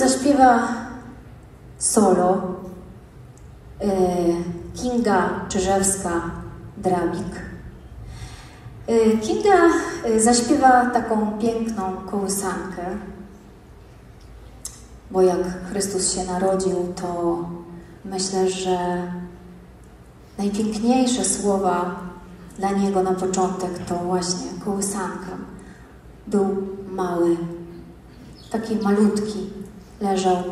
zaśpiewa solo e, Kinga Czyżewska-Drabik. E, Kinga e, zaśpiewa taką piękną kołysankę, bo jak Chrystus się narodził, to myślę, że najpiękniejsze słowa dla Niego na początek to właśnie kołysanka. Był mały, taki malutki, leżał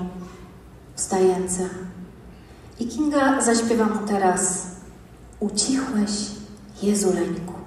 w. I Kinga zaśpiewa mu teraz Ucichłeś, Jezuleńku.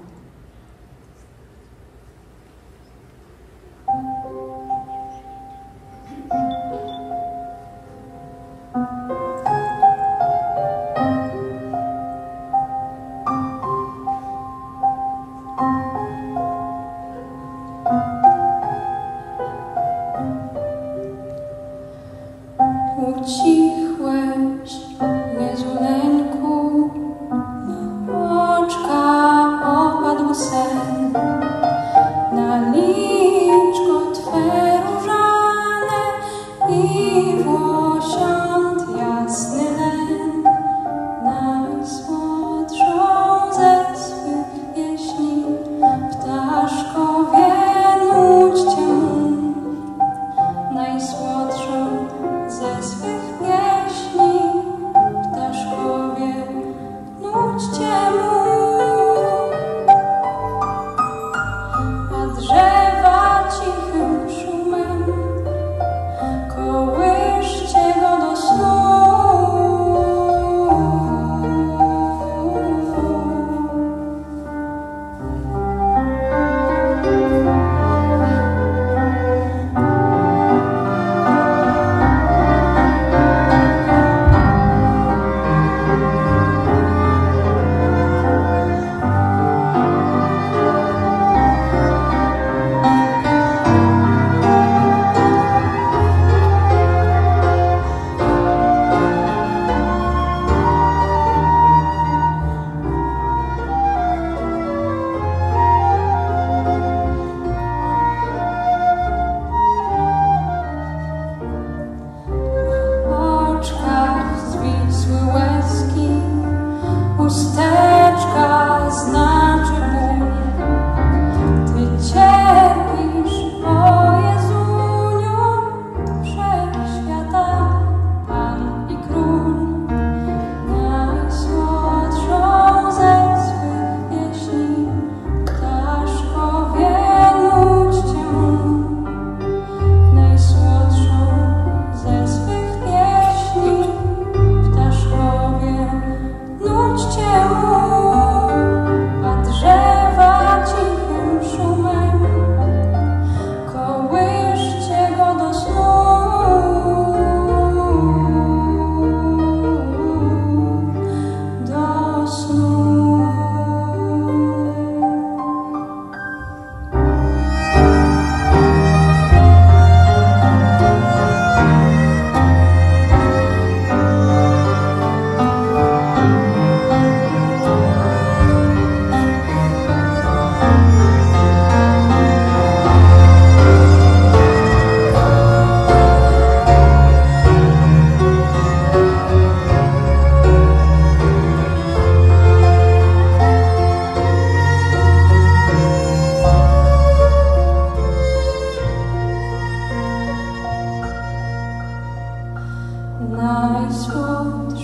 and I spoke